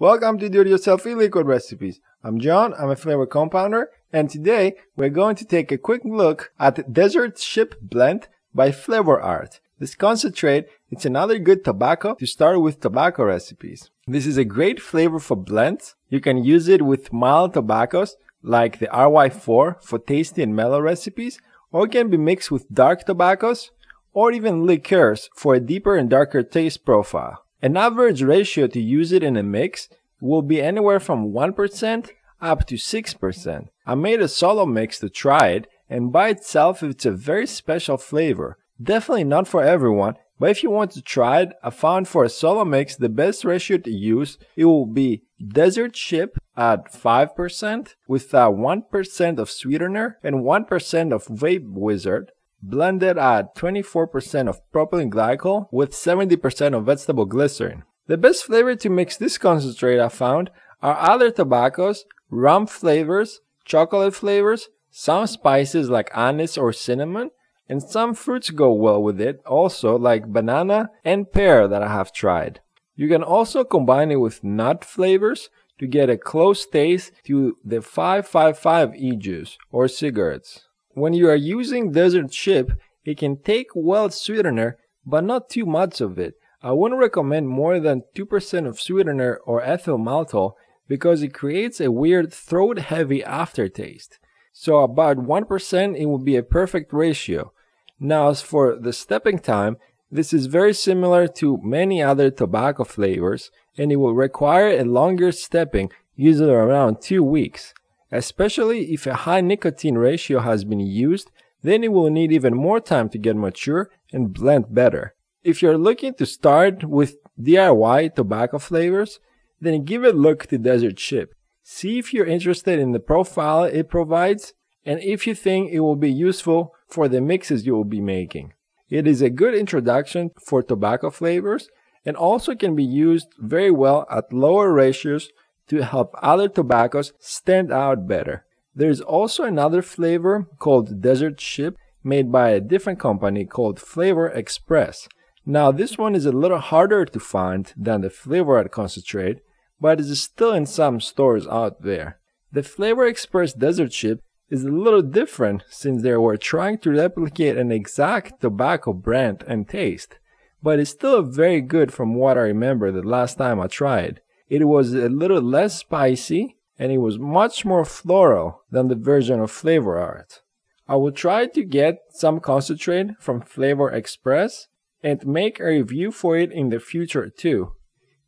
Welcome to Do It Yourself e-liquid recipes. I'm John, I'm a flavor compounder, and today we're going to take a quick look at Desert Ship Blend by Flavor Art. This concentrate, it's another good tobacco to start with tobacco recipes. This is a great flavor for blends. You can use it with mild tobaccos like the RY4 for tasty and mellow recipes, or it can be mixed with dark tobaccos or even liqueurs for a deeper and darker taste profile. An average ratio to use it in a mix will be anywhere from 1% up to 6%. I made a solo mix to try it, and by itself it's a very special flavor. Definitely not for everyone, but if you want to try it, I found for a solo mix the best ratio to use, it will be Desert Ship at 5% with uh, 1% of sweetener and 1% of Vape Wizard, blended at 24% of propylene glycol with 70% of vegetable glycerin. The best flavor to mix this concentrate I found are other tobaccos, rum flavors, chocolate flavors, some spices like anise or cinnamon, and some fruits go well with it also like banana and pear that I have tried. You can also combine it with nut flavors to get a close taste to the 555 e-juice or cigarettes. When you are using Desert Ship, it can take well sweetener, but not too much of it. I wouldn't recommend more than 2% of sweetener or ethyl maltol because it creates a weird throat heavy aftertaste. So about 1% it would be a perfect ratio. Now as for the stepping time, this is very similar to many other tobacco flavors and it will require a longer stepping, usually around 2 weeks. Especially if a high nicotine ratio has been used, then it will need even more time to get mature and blend better. If you're looking to start with DIY tobacco flavors, then give a look to Desert Ship. See if you're interested in the profile it provides and if you think it will be useful for the mixes you will be making. It is a good introduction for tobacco flavors and also can be used very well at lower ratios to help other tobaccos stand out better. There is also another flavor called Desert Ship made by a different company called Flavor Express. Now this one is a little harder to find than the Flavor Art concentrate, but it is still in some stores out there. The Flavor Express Desert Ship is a little different since they were trying to replicate an exact tobacco brand and taste, but it's still very good from what I remember the last time I tried. It was a little less spicy and it was much more floral than the version of Flavor Art. I will try to get some concentrate from Flavor Express and make a review for it in the future too.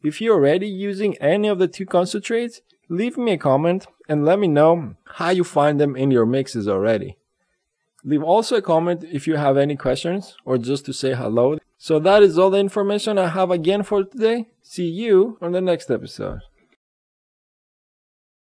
If you're already using any of the two concentrates, leave me a comment and let me know how you find them in your mixes already. Leave also a comment if you have any questions or just to say hello. So that is all the information I have again for today. See you on the next episode.